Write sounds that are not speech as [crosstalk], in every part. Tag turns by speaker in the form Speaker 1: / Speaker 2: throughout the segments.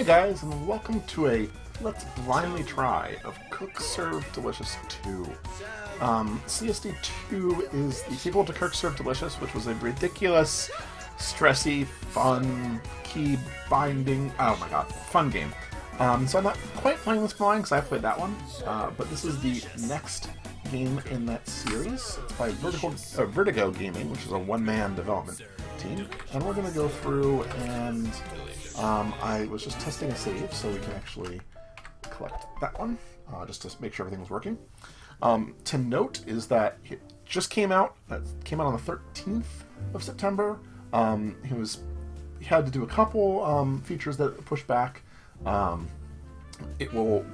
Speaker 1: Hey guys, and welcome to a Let's Blindly Try of Cook Serve Delicious 2. Um, CSD 2 is the sequel to Cook Serve Delicious, which was a ridiculous, stressy, fun, key binding, oh my god, fun game. Um, so I'm not quite playing this blind because I played that one, uh, but this is the next game in that series. It's by Vertical, uh, Vertigo Gaming, which is a one-man development team, and we're going to go through and um, I was just testing a save so we can actually collect that one, uh, just to make sure everything was working. Um, to note is that it just came out. It came out on the 13th of September. Um, he was he had to do a couple um, features that pushed back. Um, it will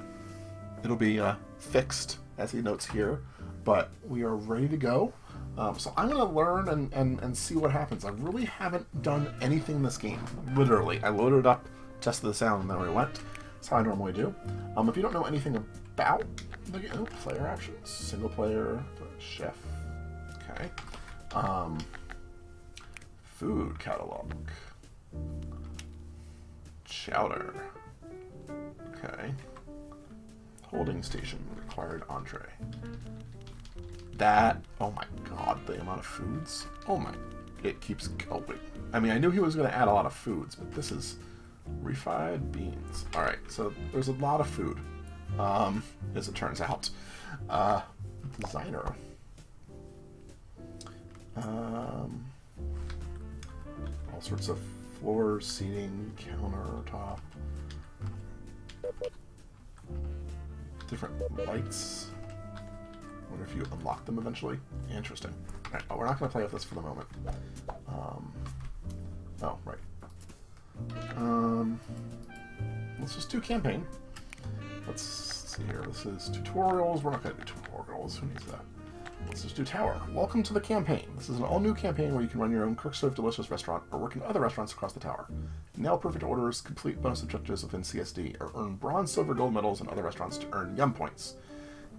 Speaker 1: it'll be uh, fixed as he notes here, but we are ready to go. Um, so I'm going to learn and, and, and see what happens. I really haven't done anything in this game. Literally. I loaded it up, tested the sound, and then we went. That's how I normally do. Um, if you don't know anything about the game, oh, player options, single player, chef, okay. Um, food catalog, chowder, okay. Holding station, required entree. That, oh my god, the amount of foods. Oh my, it keeps going. I mean, I knew he was going to add a lot of foods, but this is refried beans. All right, so there's a lot of food, um, as it turns out. Uh, designer. Um, all sorts of floor, seating, countertop. Different lights wonder if you unlock them eventually. Interesting. Alright, oh, we're not going to play with this for the moment. Um, oh, right. Um, let's just do campaign. Let's see here. This is tutorials. We're not going to do tutorials. Who needs that? Let's just do tower. Welcome to the campaign. This is an all-new campaign where you can run your own Cook Serve Delicious restaurant or work in other restaurants across the tower. Nail perfect orders, complete bonus objectives within CSD, or earn bronze, silver, gold medals in other restaurants to earn Yum Points.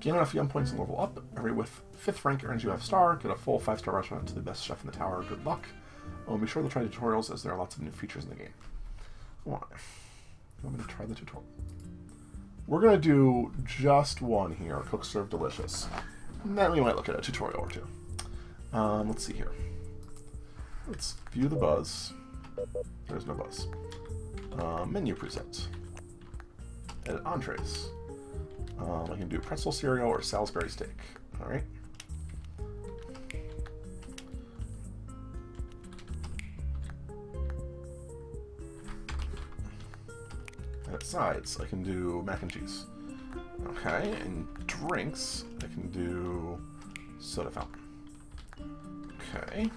Speaker 1: Gain enough Yum Points and level up. Every with 5th rank earns you a star. Get a full 5-star restaurant to the best chef in the tower. Good luck. Oh, be sure to try tutorials as there are lots of new features in the game. Why? I'm going to try the tutorial. We're going to do just one here. Cook, serve, delicious. And then we might look at a tutorial or two. Um, let's see here. Let's view the buzz. There's no buzz. Uh, menu presets. Edit entrees. Um, I can do pretzel cereal or Salisbury steak. All right. At sides, I can do mac and cheese. Okay, and drinks, I can do soda fountain. Okay.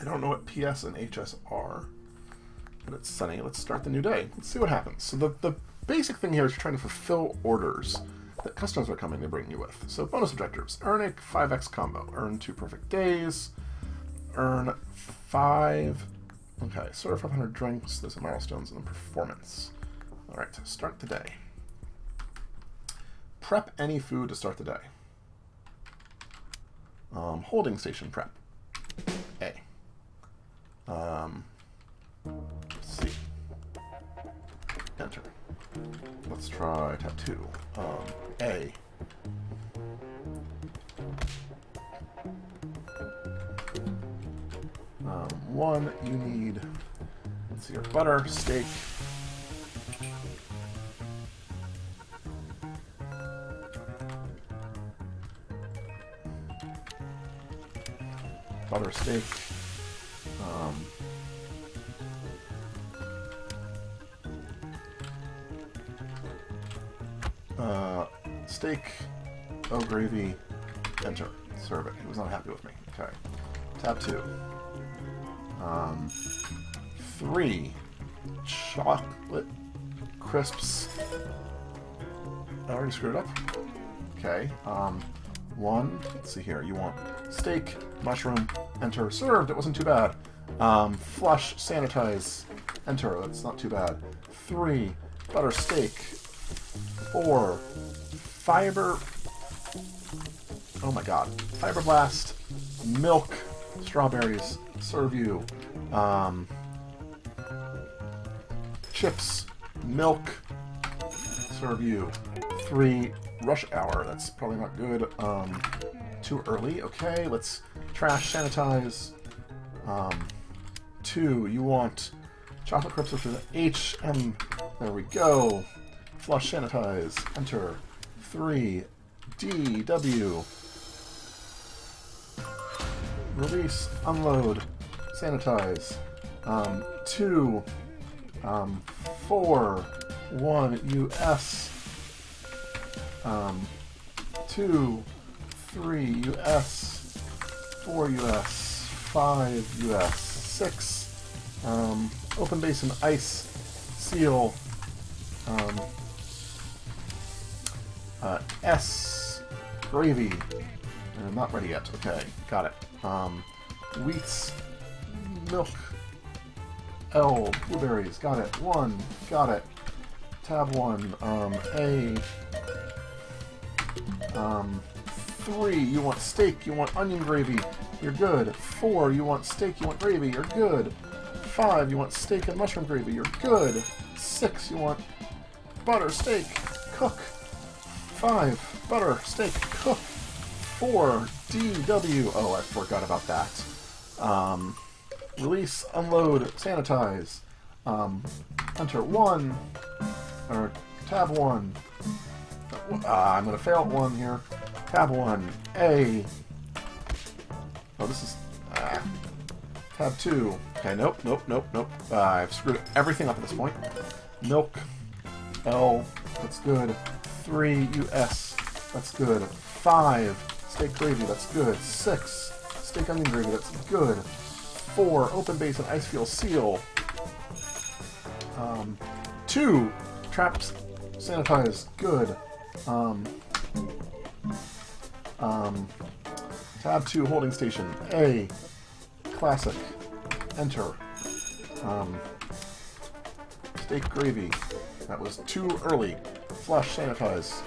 Speaker 1: I don't know what PS and HS are, but it's sunny. Let's start the new day. Let's see what happens. So the, the basic thing here is you're trying to fulfill orders that customers are coming to bring you with. So bonus objectives. Earn a 5x combo. Earn two perfect days. Earn five... Okay, serve 500 drinks. There's milestones and performance. Alright, start the day. Prep any food to start the day. Um, holding station prep. A. Um, C. Enter. Let's try tab two. Um, A. Um, one, you need, let's see, your butter, steak, butter steak. Steak, oh gravy, enter. Serve it. He was not happy with me. Okay. Tab two. Um, three, chocolate crisps. I already screwed up. Okay. Um, one, let's see here. You want steak, mushroom, enter. Served. It wasn't too bad. Um, flush, sanitize, enter. That's not too bad. Three, butter steak, four. Fiber. Oh my god. Fiber blast. Milk. Strawberries. Serve you. Um, chips, milk, serve you. Three, rush hour. That's probably not good. Um, too early. Okay, let's trash, sanitize. Um, two, you want chocolate crisps with an H, M. There we go. Flush, sanitize. Enter. Three, D, W. Release, unload, sanitize. Um, two, um, four, one, US. Um, two, three, US, four US, five US, six, um, open basin, ice, seal, um, uh, S, gravy, uh, not ready yet, okay, got it, um, wheats, milk, L, blueberries, got it, one, got it, tab one, um, A, um, three, you want steak, you want onion gravy, you're good. Four, you want steak, you want gravy, you're good. Five, you want steak and mushroom gravy, you're good. Six, you want butter, steak, cook. Five, butter, steak, cook. Four, DW. Oh, I forgot about that. Um, release, unload, sanitize. Um, enter one, or tab one. Uh, I'm going to fail at one here. Tab 1, A. Oh, this is... Uh, tab 2. Okay, nope, nope, nope, nope. Uh, I've screwed everything up at this point. Milk. L. That's good. 3, US. That's good. 5, steak gravy. That's good. 6, steak onion gravy. That's good. 4, open base and ice field seal. Um, 2, traps sanitize. Good. Um, um, tab 2, holding station. A. Classic. Enter. Um, steak gravy. That was too early. Flush, sanitize.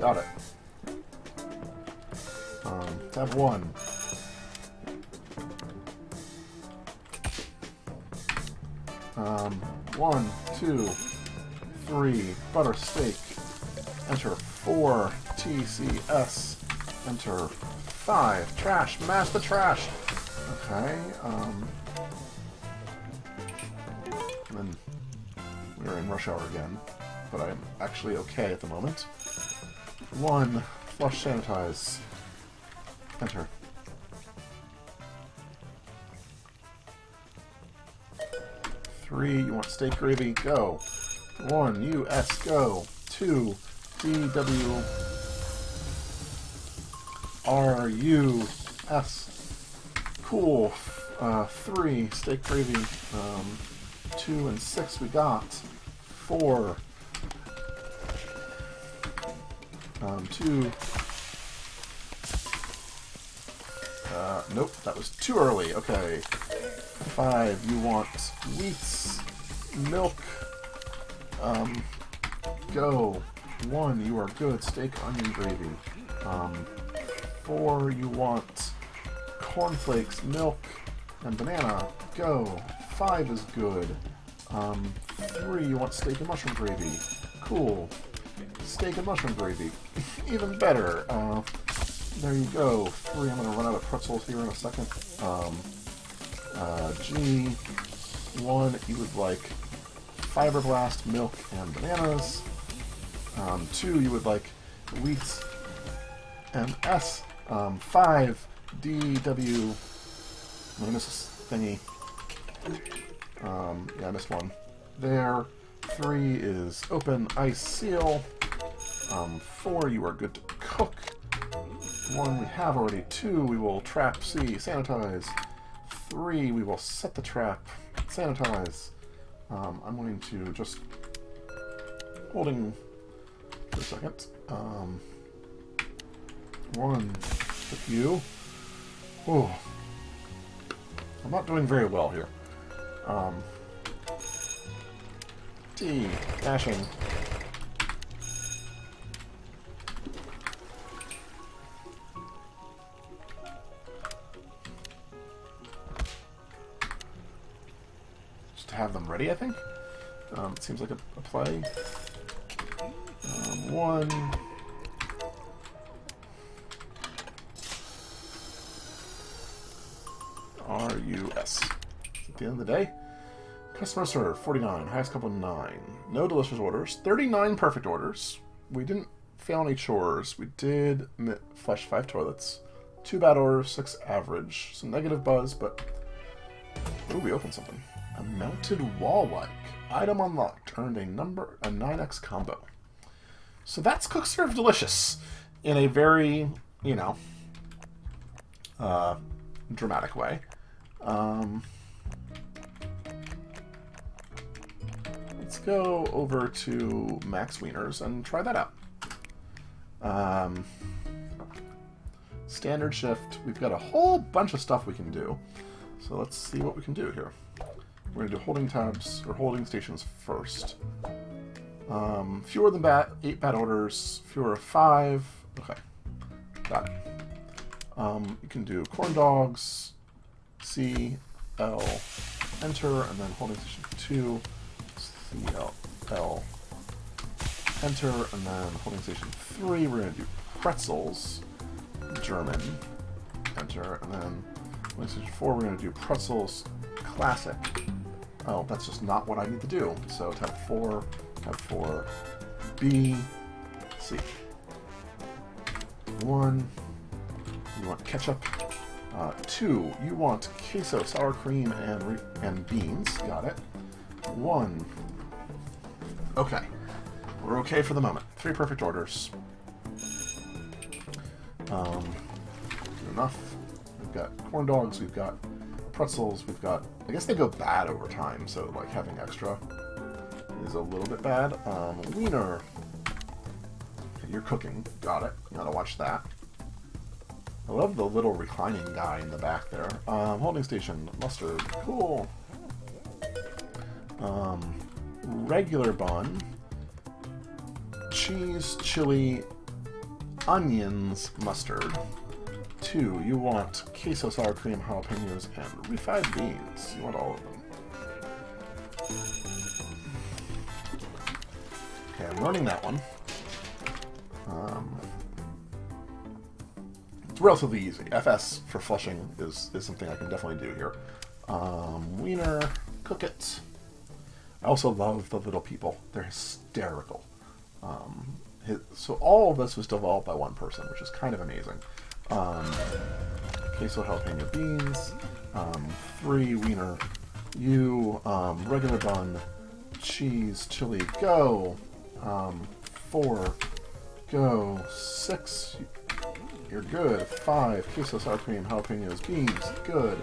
Speaker 1: Got it. Um, tab 1. Um, 1, 2, 3, butter steak. Enter 4, TCS. Enter 5, trash, mash the trash. Okay, um... Then we're in rush hour again, but I'm actually okay at the moment. 1, flush sanitize. Enter. Three, you want steak gravy? Go. One, U.S. Go. Two, D.W. R U S. Cool. Uh, three steak gravy. Um, two and six we got. Four. Um, two. Uh, nope, that was too early. Okay. Five, you want wheats, milk, um, go. One, you are good. Steak, onion gravy. Um, four, you want cornflakes, milk, and banana. Go. Five is good. Um, three, you want steak and mushroom gravy. Cool. Steak and mushroom gravy. Even better. Uh, there you go. Three, I'm going to run out of pretzels here in a second. Um, uh, G, one, you would like fiberblast, milk, and bananas. Um, two, you would like wheat and S. Um, five, D, W. I'm gonna miss this thingy. Um, yeah, I missed one. There. Three is open, ice, seal. Um, four, you are good to cook. One, we have already. Two, we will trap C, sanitize. Three, we will set the trap, sanitize. Um, I'm going to just holding for a second. Um, one, with you. Oh, I'm not doing very well here. Um, D, dashing. I think. Um, it seems like a, a play. Um, one. R-U-S. At the end of the day, customer serve, 49, highest couple 9. No delicious orders, 39 perfect orders. We didn't fail any chores. We did flush 5 toilets. 2 bad orders, 6 average. Some negative buzz, but... Ooh, we opened something. Mounted wall-like. Item unlocked. Earned a number a 9x combo. So that's Cook Serve Delicious in a very, you know, uh, dramatic way. Um, let's go over to Max Wieners and try that out. Um, standard shift. We've got a whole bunch of stuff we can do. So let's see what we can do here. We're going to do holding tabs, or holding stations first. Um, fewer than bat, eight bad orders, fewer of five. Okay, got it. Um, you can do corn dogs, C, L, enter, and then holding station two, C, L, L, enter, and then holding station three, we're to do pretzels, German, enter, and then holding station four, we're to do pretzels, classic. Oh, that's just not what I need to do. So tab four, tab four, B, C. One, you want ketchup, uh, two, you want queso, sour cream, and and beans. Got it. One. Okay. We're okay for the moment. Three perfect orders. Um, enough. We've got corn dogs, we've got pretzels, we've got... I guess they go bad over time, so like having extra is a little bit bad. Um, wiener. You're cooking. Got it. Gotta watch that. I love the little reclining guy in the back there. Um, holding station, mustard, cool. Um, regular bun, cheese, chili, onions, mustard. Two, you want queso, sour cream, jalapenos, and refried beans. You want all of them. Okay, I'm learning that one. Um, it's relatively easy. FS for flushing is, is something I can definitely do here. Um, wiener, cook it. I also love the little people. They're hysterical. Um, his, so all of this was developed by one person, which is kind of amazing. Um, queso jalapeno beans, um, three wiener, you, um, regular bun, cheese, chili, go, um, four, go, six, you're good. Five, queso, sour cream, jalapenos, beans, good.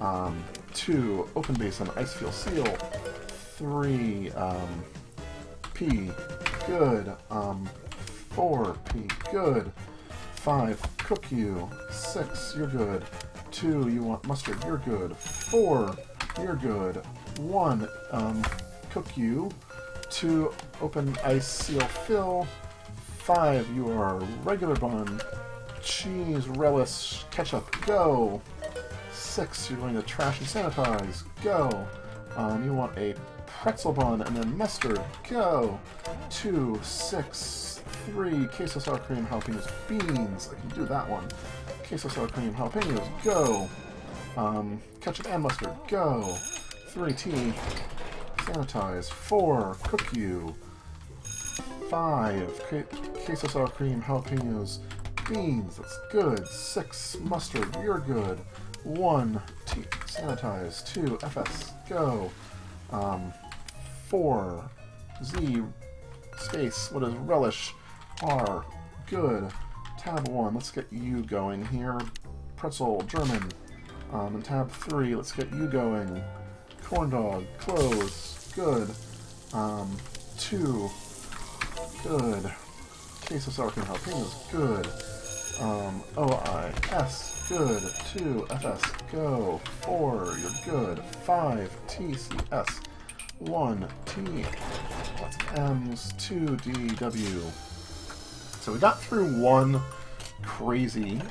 Speaker 1: Um, two, open basin, ice field seal. Three, um, P, good. Um, four, P, good. Five, cook you. Six, you're good. Two, you want mustard, you're good. Four, you're good. One, um, cook you. Two, open ice seal fill. Five, you are regular bun cheese, relish, ketchup, go! Six, you're going to trash and sanitize, go! Um, you want a pretzel bun and then mustard, go! Two, six, three, queso sour cream, jalapenos, beans, I can do that one. Queso sour cream, jalapenos, go! Um, ketchup and mustard, go! Three, tea, sanitize, four, cook you, five, queso sour cream, jalapenos, beans, that's good. Six, mustard, you're good. One, T, sanitize. Two, FS, go. Um, four, Z, space, what is relish? R, good. Tab one, let's get you going here. Pretzel, German. Um, and tab three, let's get you going. Corn dog, close, good. Um, two, good. Queso sour cream jalapenos, good. Um, O-I-S, good. 2, F-S, go. 4, you're good. 5, T-C-S. 1, T, lots of M's. 2, D, W. So we got through one crazy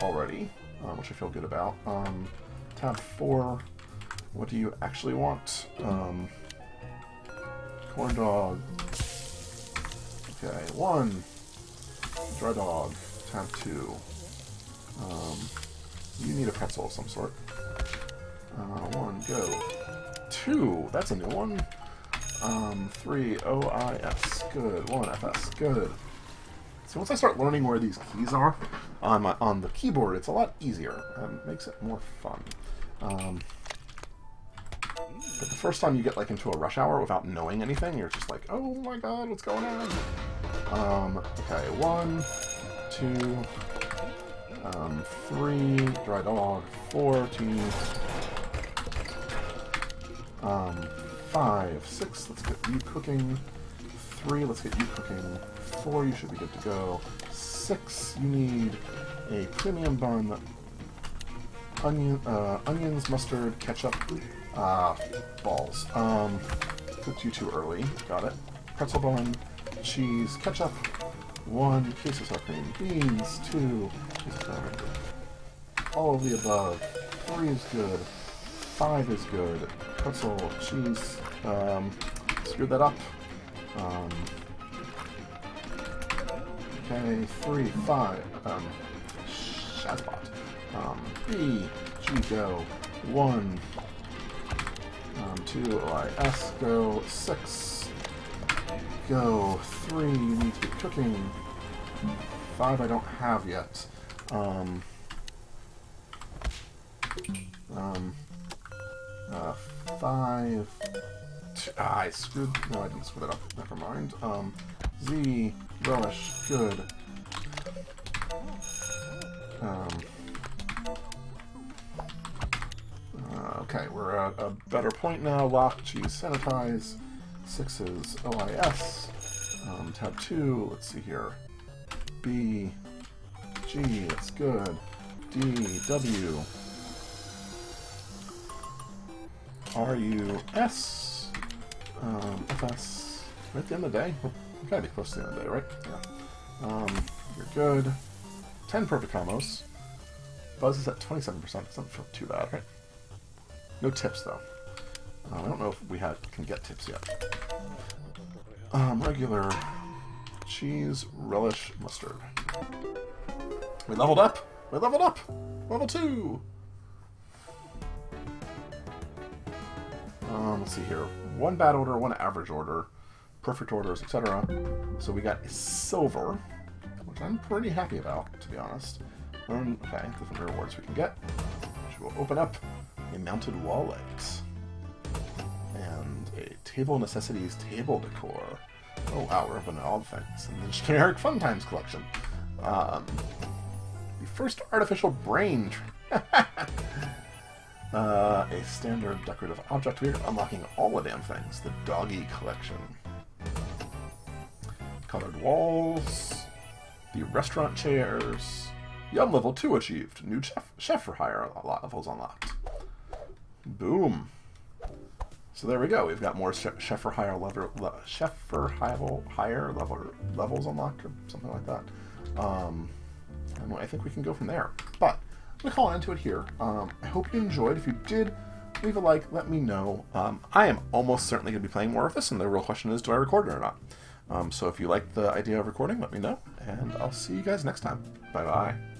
Speaker 1: already, um, which I feel good about. Um, tab 4, what do you actually want? Um, corn dog. Okay, one. Dry dog. Tab two. Um, you need a pretzel of some sort. Uh, one, go. Two, that's a new one. Um, three, O-I-S, good. One, F-S, good. So once I start learning where these keys are on my on the keyboard, it's a lot easier It makes it more fun. Um, but the first time you get like into a rush hour without knowing anything, you're just like, oh my god, what's going on? Um, okay, one, two, um, three, dry dog, four, teeth, um, five, six, let's get you cooking, three, let's get you cooking, four, you should be good to go, six, you need a premium bun, onion, uh, onions, mustard, ketchup, uh, balls. Um, cooked you too early, got it. Pretzel bun, cheese, ketchup, one, of sour cream, beans, two, all of the above, three is good, five is good, pretzel, cheese, um, screwed that up, um, okay, three, five, um, Shazbot, um, B, G, go, one, um, two, OIS, go, six, go, three, you need to be cooking, five I don't have yet, um, um, uh, five. Ah, I screwed. No, I didn't screw that up. Never mind. Um, Z, relish, good. Um, uh, okay, we're at a better point now. Lock, cheese, sanitize. Sixes, OIS. Um, tab two, let's see here. B, G, that's good. D, W. R U S um. Right at the end of the day. We gotta be close to the end of the day, right? Yeah. Um, you're good. Ten perfect combos. Buzz is at 27%. Doesn't feel too bad, right? No tips though. Uh, I don't know if we have, can get tips yet. Um, regular cheese, relish, mustard. We leveled up. We leveled up. Level two. Um, let's see here. One bad order, one average order, perfect orders, etc. So we got silver, which I'm pretty happy about, to be honest. Um, okay, different rewards we can get. Which will open up a mounted wallet. And a table necessities table decor. Oh wow, we're opening all things. And the generic Fun Times collection. Um, the first artificial brain. [laughs] Uh, a standard decorative object. We're unlocking all the damn things. The doggy collection. Colored walls. The restaurant chairs. Yum level 2 achieved. New chef, chef for hire levels unlocked. Boom. So there we go. We've got more chef, for hire level, le, chef for higher level levels unlocked or something like that. Um, and I think we can go from there. But we call into it here. Um, I hope you enjoyed. If you did, leave a like, let me know. Um, I am almost certainly going to be playing more of this, and the real question is, do I record it or not? Um, so if you like the idea of recording, let me know, and I'll see you guys next time. Bye-bye.